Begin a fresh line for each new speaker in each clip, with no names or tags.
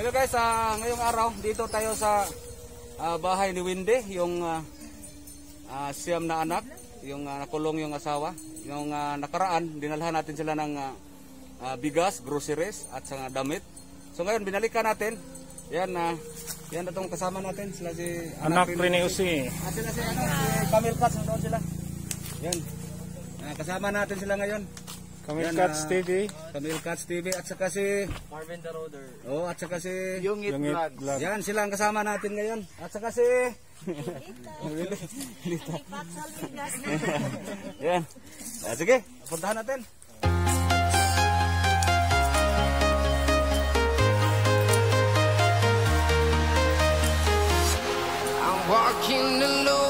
Hello guys, ah, ngayong araw dito tayo sa ah, bahay ni Windy, yung ah, ah, siyam na anak, yung ah, nakulong yung asawa. Yung ah, nakaraan, dinalhan natin sila ng ah, ah, bigas, groceries at sa damit. So ngayon binalikan natin. Yan na yan na tong kasama natin sila si
Anak rin ni Usi.
Ah, sila si ano, si Camille nandoon sila. Yan. Ah, kasama natin sila ngayon. Yan,
Cats
ah,
TV.
Camille Cats TV at saka si
Marvin the Roader.
Oh, at saka si
Yung It
Yung It
Vlogs.
Vlog.
Yan sila ang kasama natin ngayon. At saka si Yan. Ah, sige, puntahan natin.
I'm walking alone,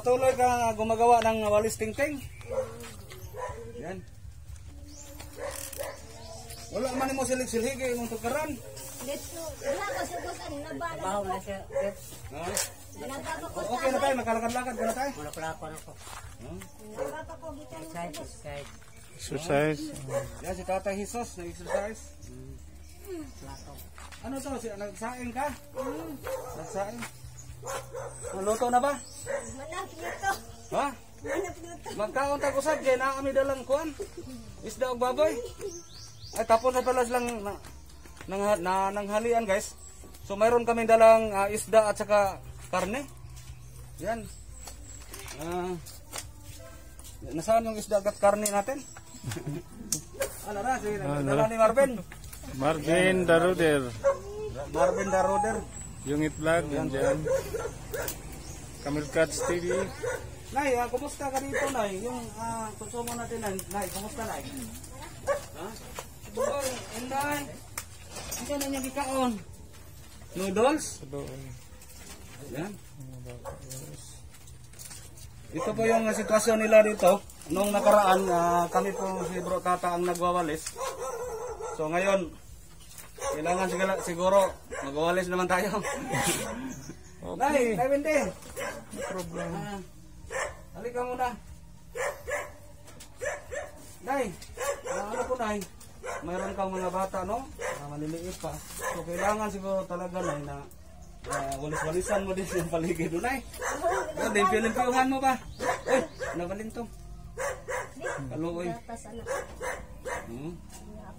patuloy ka gumagawa ng walis tingting. Yan. Wala man mo silig-silhigi mong tukaran.
Wala ko nabala? Nababa ko
O- Okay na tayo, magkalakad-lakad ka na tayo.
Nababa ko gitan.
Exercise.
Yan, si Tatay Jesus, nag-exercise. Ano to? Si, nagsaing ka? Nagsaing? Naluto na ba?
Manap nito.
Ha?
Manap nito.
Magkaon tag usad kay naa kami dalang kuan. Isda og baboy. Ay tapos na pala silang na, nang na, nanghalian guys. So mayroon kami dalang ah, isda at saka karne. Yan. Ah. nasaan yung isda at karne natin? ano na, si dala ni Marvin.
Marvin Daruder.
Marvin Daroder.
Yung It Vlog. Yan dyan. Kami Cats TV.
Nay, ah, kumusta ka dito, Nay? Yung ah, konsumo natin, Nay. Nay, kumusta, Nay? Ha? Oy, Inday. Ano na niya gikaon? Noodles?
Doon.
Yan. Ito po yung ah, sitwasyon nila dito. Nung nakaraan, ah, kami po si Bro Tata ang nagwawalis. So ngayon, kailangan siguro, siguro magwawalis naman tayo. Nay, Nay Wendy.
Problem.
Ah, halika muna. Nay, ah, ano po Nay? Mayroon kang mga bata, no? Ah, maliliit pa. So, kailangan siguro talaga, Nay, na ah, walis-walisan mo din yung paligid, no, Nay? Yan, din pilimpiyuhan mo ba? Eh, nabalin to. Kaluoy.
Tapos ano,
Hmm.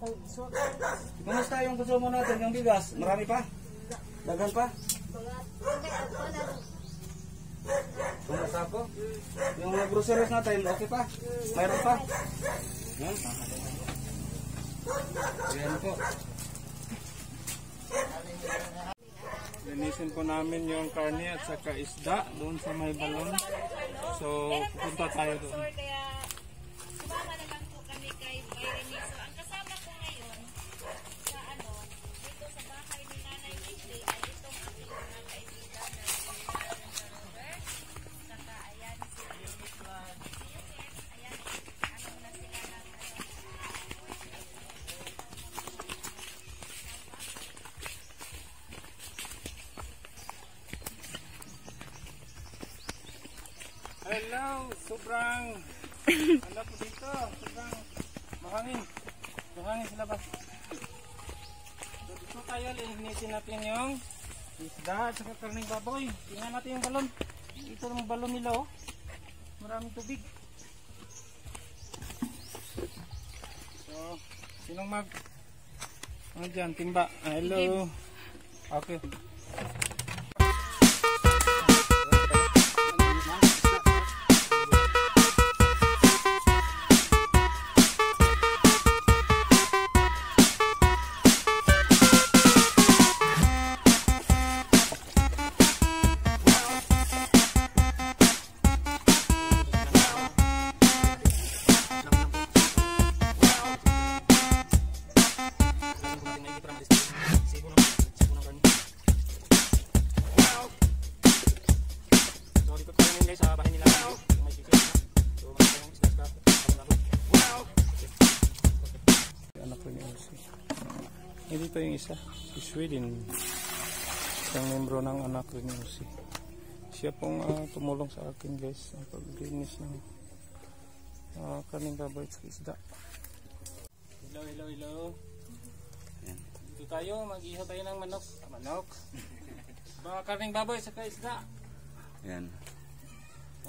Kumusta yung konsumo natin, yung bigas? Marami pa? Dagan pa? Kumusta po? Yung groceries natin, okay pa? Mayroon pa? Yan. Yan po.
Linisin po namin yung karne at saka isda doon sa may balon. So, pupunta tayo doon. Hello! Sobrang... Ano po dito? Sobrang mahangin. Mahangin sa labas. So dito tayo, linisin natin yung isda at saka karning baboy. Tingnan natin yung balon. Ito yung balon nila oh. Maraming tubig. So, sinong mag... Ano dyan? Timba. Ah, hello. Okay. Isa. Si Sweden. Isang membro ng anak rin ni Usi. Siya pong ah, tumulong sa akin guys. Ang paglinis ng uh, kaning baboy at isda. Hello, hello, hello. Dito tayo, mag-ihaw tayo ng manok. Ah, manok. Mga karning baboy sa isda.
Yan.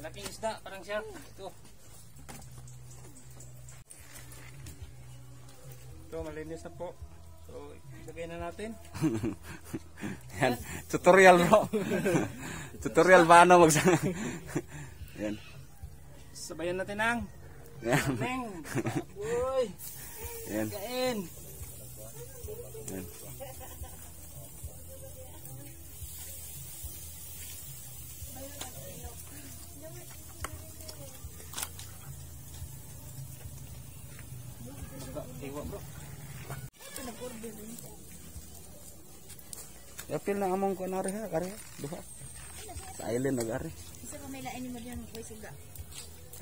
Malaking isda, parang shark. Ito. Ito, malinis na po. So, ilagay na natin.
Yan. Tutorial bro. Tutorial paano mag Yan.
Sabayan natin ang
Yan.
Neng. Uy,
Yan.
kain.
Yan.
Iwa bro.
Yapil na among ko na rin ha, kari. Duha. Sa island nag ari.
Isa pa may lain mo diyan boy suga.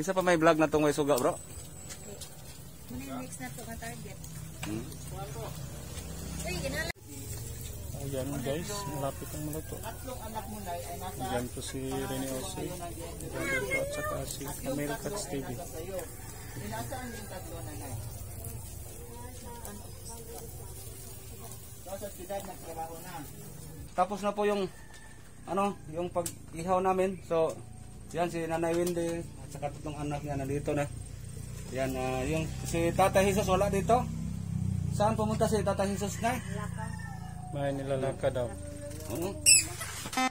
Isa pa may vlog na tungay suga bro.
Muna yung next na to nga target.
Hmm?
Uy, ginala.
Ayan guys, malapit ang maluto. Ayan po si Rene Ose. Ayan po at saka si Camille Cats TV.
Tapos na po yung ano, yung pag-ihaw namin. So, yan si Nanay Wendy at saka tatlong anak niya nandito na. Yan, ah, yung si Tata Jesus wala dito. Saan pumunta si Tata Jesus na?
May nilalaka daw.
Oo.
Here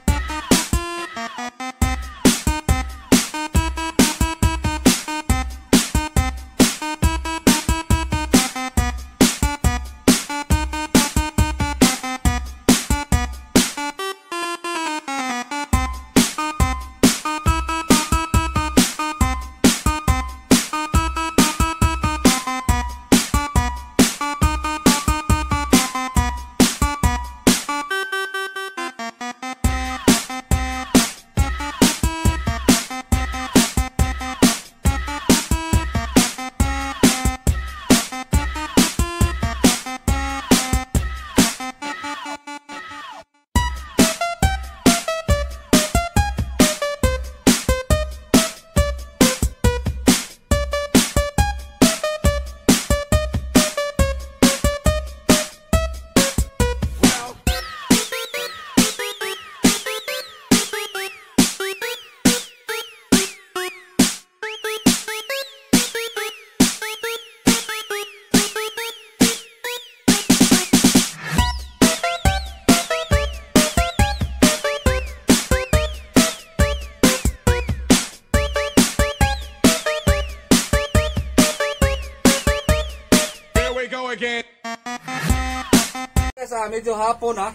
medyo hapon ha.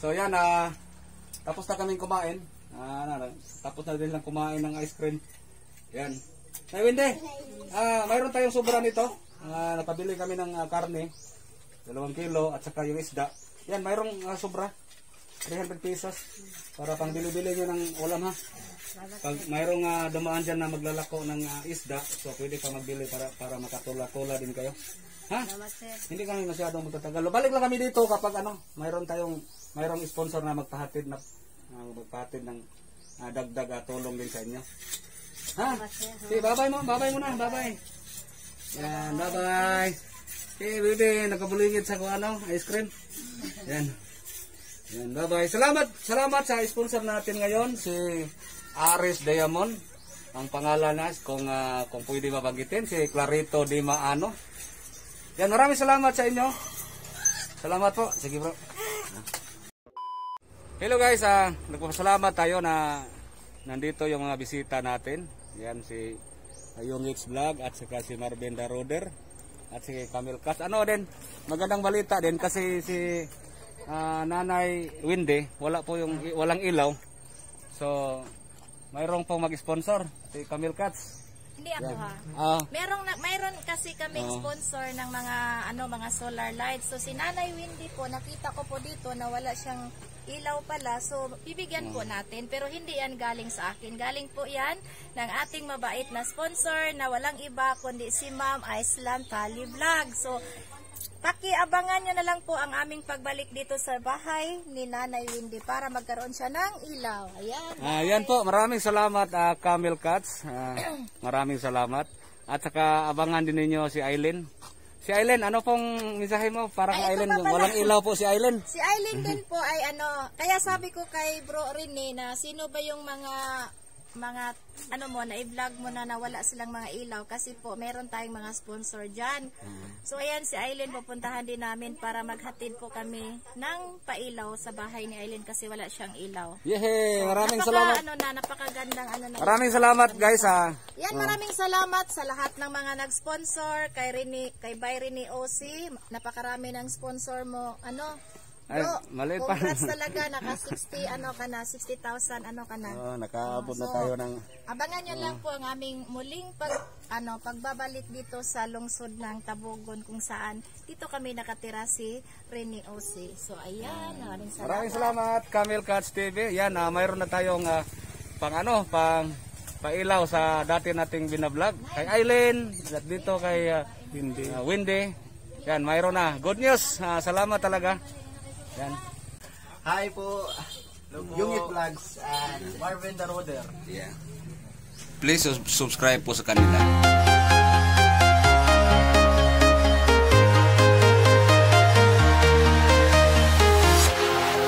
So yan ah tapos na kaming kumain. Ah, na, na- tapos na din lang kumain ng ice cream. Yan. Nay Wendy, ah mayroon tayong sobra nito. Ah, nakabili kami ng ah, karne. Dalawang kilo at saka yung isda. Yan, mayroong ah, sobra. 300 pesos para pang bili-bili ng ulam ha. Pag mayroong ah, dumaan dyan na maglalako ng ah, isda, so pwede ka magbili para para makatula-tula din kayo. Ha? Hindi kami masyadong magtatagal. Balik lang kami dito kapag ano, mayroon tayong mayroong sponsor na magpahatid na uh, magpahatid ng ah, dagdag at tulong din sa inyo. Ha? Okay, bye-bye mo. Bye-bye muna. Bye-bye. Yan, bye-bye. Okay, baby, nakabulingit sa kung ano, ice cream. Yan. Yan, bye-bye. Salamat, salamat sa sponsor natin ngayon, si Aris Diamond. Ang pangalan na, kung, ah, kung pwede mabagitin, si Clarito Di Maano. Yan, maraming salamat sa inyo. Salamat po. Sige bro. Hello guys, ah, nagpapasalamat tayo na nandito yung mga bisita natin. Yan si yung X Vlog at saka si Marvin Daroder at si Camille Cas. Ano din, magandang balita din kasi si ah, Nanay Windy, wala po yung walang ilaw. So, mayroong pong mag-sponsor si Camille Cats.
Hindi ako ha.
Ah,
Merong na, mayroon kasi kaming
Oo.
sponsor ng mga ano mga solar lights. So si Nanay Windy po, nakita ko po dito na wala siyang ilaw pala. So bibigyan po natin pero hindi yan galing sa akin. Galing po yan ng ating mabait na sponsor na walang iba kundi si Ma'am Iceland Tali Vlog. So Pakiabangan nyo na lang po ang aming pagbalik dito sa bahay ni Nanay Windy para magkaroon siya ng ilaw. Ayan.
Ah, yan po, maraming salamat ah, Camel Cats. Ah, maraming salamat. At saka abangan din ninyo si Aileen. Si Aileen, ano pong mensahe mo? Parang
Ay, ito
Aileen, walang ilaw po si Aileen.
Si Eileen din po ay ano, kaya sabi ko kay Bro Rene na sino ba yung mga mga ano mo na i-vlog mo na nawala silang mga ilaw kasi po meron tayong mga sponsor dyan. So ayan si Eileen pupuntahan din namin para maghatid po kami ng pailaw sa bahay ni Eileen kasi wala siyang ilaw.
Yehey, maraming
Napaka,
salamat.
ano na, napakagandang ano na.
Maraming salamat guys ah.
Yan, maraming salamat sa lahat ng mga nag-sponsor, kay Rini, kay Bay Rini OC, napakarami ng sponsor mo, ano,
Ay,
bro,
mali pa.
congrats talaga, naka 60, ano ka na, 60,000, ano ka na.
Oh, nakaabot na
So,
tayo ng
Abangan nyo lang po ang aming muling pag, ano, pagbabalik dito sa lungsod ng Tabogon kung saan dito kami nakatira si Rini OC. So, ayan, maraming salamat.
Maraming salamat Camel Cats TV. Yan, ah, mayroon na tayong ah, pang ano, pang pailaw sa dati nating binablog. Kay Aileen, at dito kay ah, Windy. Windy. Yan, mayroon na. Good news. Ah, salamat talaga. Yan.
Hi po, Yungit Vlogs and Marvin the Roder.
Yeah. Please subscribe po sa kanila.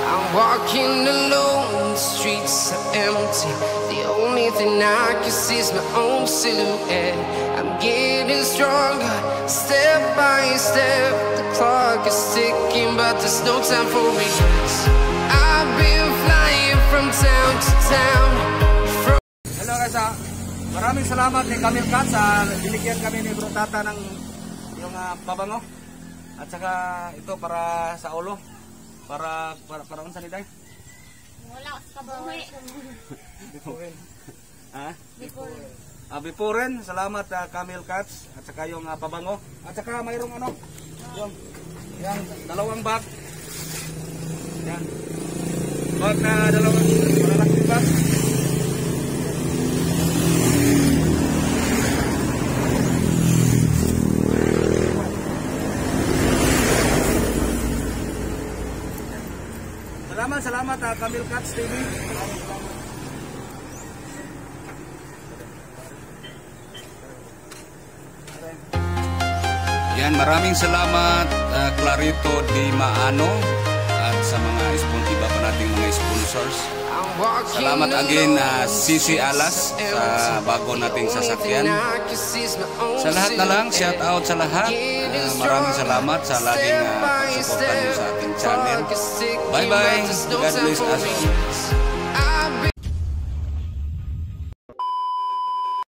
I'm walking alone, the streets are empty. The only thing I can see is my own silhouette. I'm getting stronger, step by step. The clock is ticking, but there's no time for regrets. I've been flying from town to town. From
Hello guys, ah. maraming salamat kay Camel Cats sa binigyan kami ni Bro Tata ng yung ah, pabango. At saka ito para sa ulo. Para para para unsa ni day?
Wala sa kabuhi.
Ha? Ah, Bipuren, salamat uh, Camel Cats at saka yung ah, pabango. At saka mayroong ano, yung yan, dalawang bag. Yan. Bag na dalawang malalaking bag. Salamat, salamat uh, Camel Cats TV. Maraming salamat uh, Clarito Di Maano at sa mga iba pa nating mga sponsors. Salamat again uh, Sisi
streets
Alas sa bago nating sasakyan. Sa lahat na lang, shout out sa lahat. Uh, maraming salamat sa laging uh, pagsuporta sa ating channel. Bye-bye. God bless us.